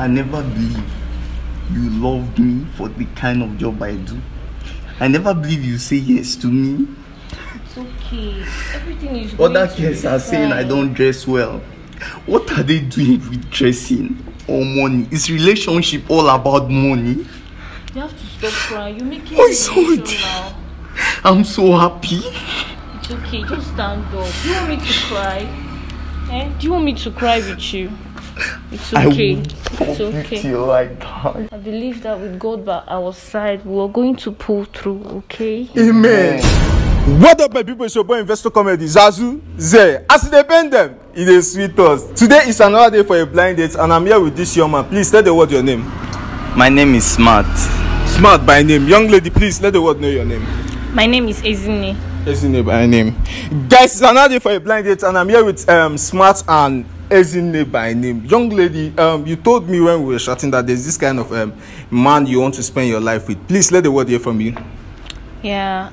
I never believe you loved me for the kind of job I do. I never believe you say yes to me. It's okay. Everything is going Other be are saying I don't dress well. What are they doing with dressing or money? Is relationship all about money? You have to stop crying. You're making Oh, me so emotional now. I'm so happy. It's okay. Just stand up. Do you want me to cry? Eh? Do you want me to cry with you? It's I okay. will It's okay. till I die. I believe that with God by our side, we're going to pull through, okay? Amen. What up, my people? It's your boy Investor Comedy, Zazu Ze. As they bend them, it is sweet us. Today is another day for a blind date, and I'm here with this young man. Please tell the world your name. My name is Smart. Smart by name. Young lady, please let the world know your name. My name is Ezine. Ezine by name. Guys, it's another day for a blind date, and I'm here with um, Smart and Ezine by name. Young lady, um, you told me when we were chatting that there's this kind of um, man you want to spend your life with. Please let the world hear from you. Yeah,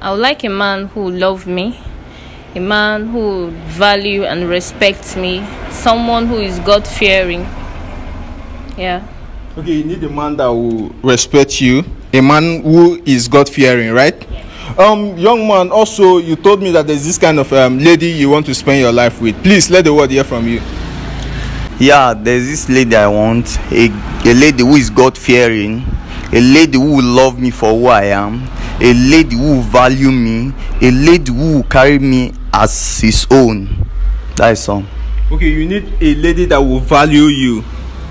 I would like a man who love me, a man who value and respects me, someone who is God fearing. Yeah. Okay, you need a man that will respect you, a man who is God fearing, right? Um, young man, also you told me that there's this kind of um, lady you want to spend your life with. Please let the world hear from you. Yeah, there's this lady I want. A, a lady who is God fearing. A lady who will love me for who I am. A lady who will value me. A lady who will carry me as his own. That is all. Okay, you need a lady that will value you,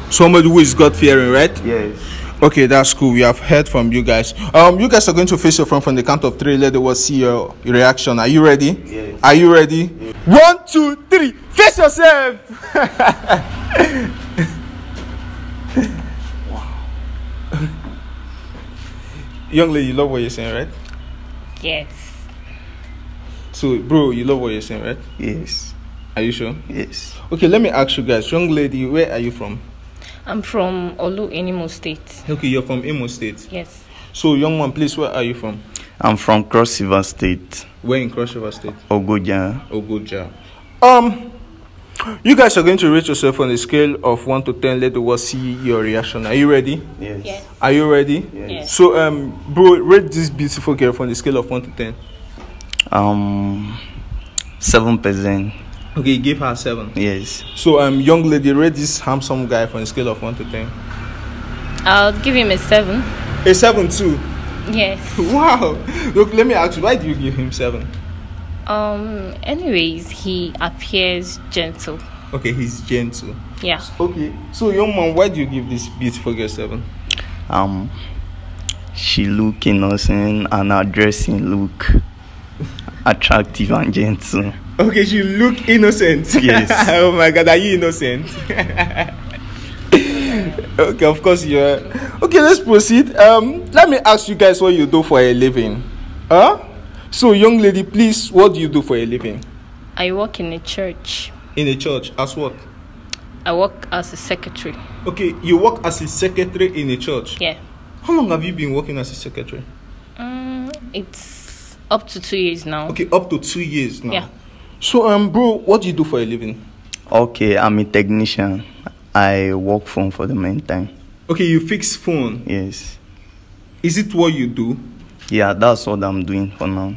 somebody who is God fearing, right? Yes. Okay, that's cool. We have heard from you guys. Um, you guys are going to face your friend from the count of three. Let the world see your reaction. Are you ready? Yes. Are you ready? One, two, three. Face yourself. Wow. Young lady, you love what you're saying, right? Yes. So, bro, you love what you're saying, right? Yes. Are you sure? Yes. Okay, let me ask you guys. Young lady, where are you from? I'm from Orlu, Imo State. Okay, you're from Imo State? Yes. So, young man, please, where are you from? I'm from Cross River State. Where in Cross River State? Ogoja. Ogoja. Um, you guys are going to rate yourself on a scale of 1 to 10. Let us see your reaction. Are you ready? Yes. yes. Are you ready? Yes. yes. So, um, bro, rate this beautiful girl from the scale of 1 to 10. Um, 7%. Okay, give her seven. Yes. So, um, young lady, rate this handsome guy from a scale of one to ten. I'll give him a seven. A seven too. Yes. Wow. Look, let me ask you, why do you give him seven? Um. Anyways, he appears gentle. Okay, he's gentle. Yeah. Okay. So, young man, why do you give this beautiful girl seven? Um. She look innocent and her dressing look attractive and gentle. Okay, she look innocent. Yes. oh my god, are you innocent? okay, of course you are. Okay, let's proceed. Um, let me ask you guys what you do for a living. Huh? So, young lady, please, what do you do for a living? I work in a church. In a church, as what? I work as a secretary. Okay, you work as a secretary in a church. Yeah. How long have you been working as a secretary? Um. It's up to two years now. Okay, up to two years now. Yeah. So, um, bro, what do you do for a living? Okay, I'm a technician. I work from for the meantime. Okay, you fix phone. Yes. Is it what you do? Yeah, that's what I'm doing for now.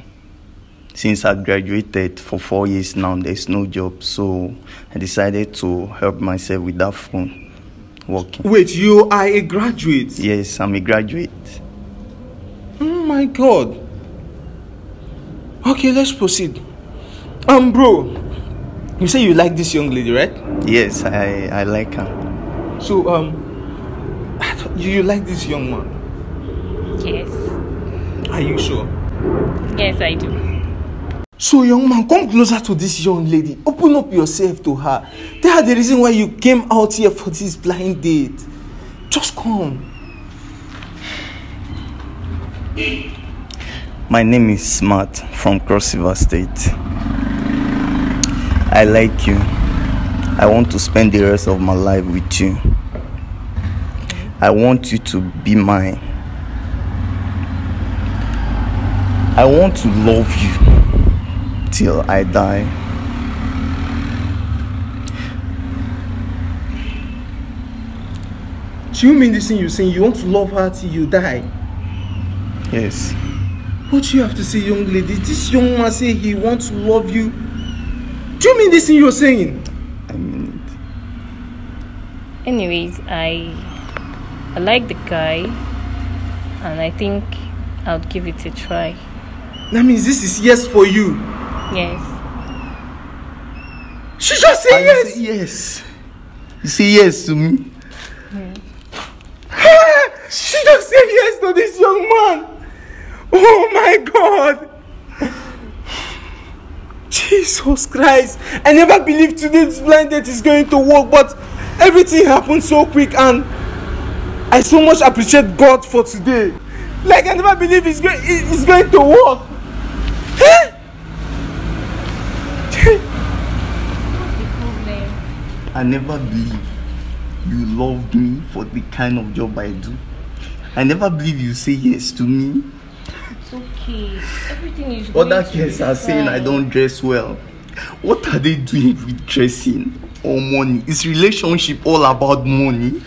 Since I graduated for four years now, there's no job, so I decided to help myself with that phone working. Wait, you are a graduate. Yes, I'm a graduate. Oh my god. Okay, let's proceed. Um, bro, you say you like this young lady, right? Yes, I, I like her. So, um, I you, you like this young man. Yes. Are you sure? Yes, I do. So, young man, come closer to this young lady. Open up yourself to her. Tell her the reason why you came out here for this blind date. Just come. My name is Smart from Cross River State. I like you. I want to spend the rest of my life with you. I want you to be mine. I want to love you till I die. Do you mean this thing you're saying? You want to love her till you die? Yes. What do you have to say, young lady? This young man say he wants to love you. Do you mean this thing you're saying? I mean it. Anyways, I I like the guy and I think I'll give it a try. That means this is yes for you. Yes. She just it. say yes. Say yes. You say yes to me. she just say yes to this young man. Oh my God. Jesus Christ. I never believed today's blind date is going to work, but everything happened so quick and I so much appreciate God for today. Like I never believe it's, go- it's going to work. I never believe you loved me for the kind of job I do. I never believe you say yes to me. It's okay. Everything is Other kids are saying I don't dress well. What are they doing with dressing or money? Is relationship all about money?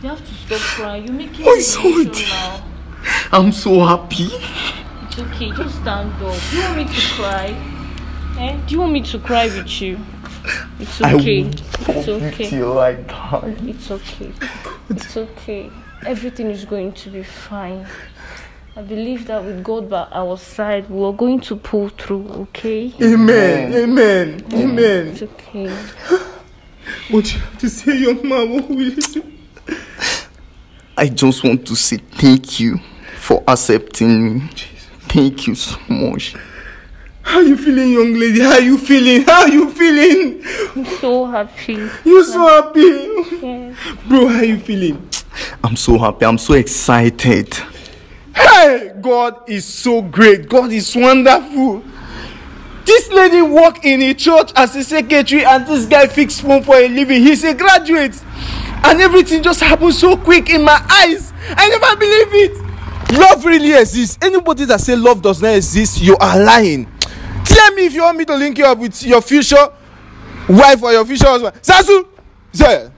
You have to stop crying. You're making Oh, me so now. I'm so happy. It's okay. Just stand up. Do you want me to cry? Eh? Do you want me to cry with you? It's okay. It's okay. till I die. It's okay. It's okay. Everything is going to be fine. I believe that with God by our side, we're going to pull through, okay? Amen. Amen. Amen. It's okay. What you have to say, young man? What will you say? I just want to say thank you for accepting me. Thank you so much. How are you feeling, young lady? How are you feeling? How are you feeling? I'm so happy. You so happy, Yes. bro. How are you feeling? I'm so happy. I'm so excited. Hey, God is so great. God is wonderful. This lady work in a church as a secretary, and this guy fix phone for a living. He's a graduate, and everything just happened so quick in my eyes. I never believe it. Love really exists. Anybody that say love does not exist, you are lying. Tell me if you want me to link you up with your future wife or your future husband. Sasu, say.